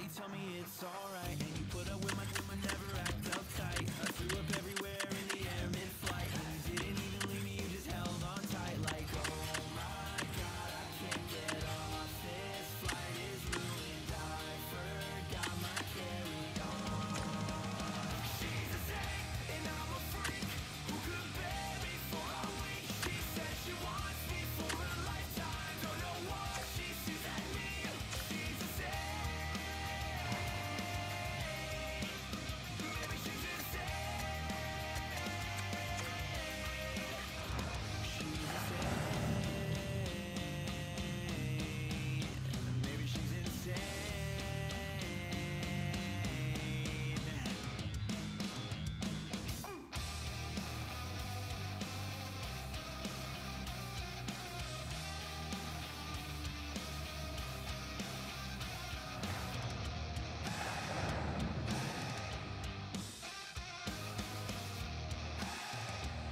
you tell me it's alright. And you put up with my with never act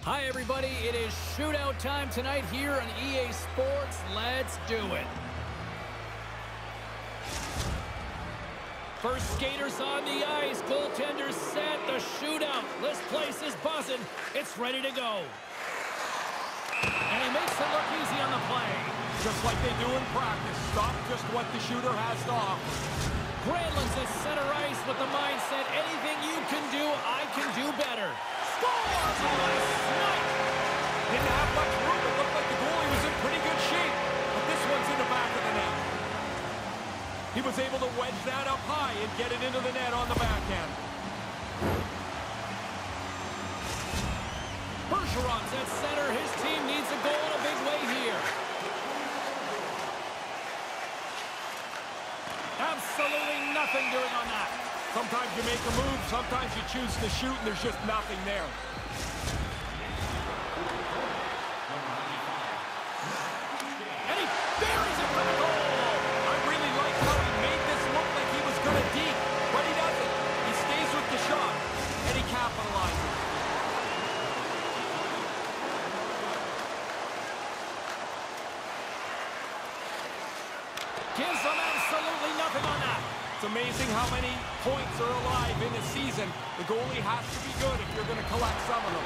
Hi, everybody. It is shootout time tonight here on EA Sports. Let's do it. First skaters on the ice. Goaltenders set. The shootout. This place is buzzing. It's ready to go. And he makes it look easy on the play. Just like they do in practice. Stop just what the shooter has to offer. Granlund's at center ice with the mindset, anything you can do, I can do better. Scores! Didn't have much room. It looked like the goalie was in pretty good shape. But this one's in the back of the net. He was able to wedge that up high and get it into the net on the backhand. Bergeron's at center. His team needs a goal in a big way here. Absolutely nothing doing on that. Sometimes you make a move, sometimes you choose to shoot, and there's just nothing there. Gives them absolutely nothing on that. It's amazing how many points are alive in a season. The goalie has to be good if you're going to collect some of them.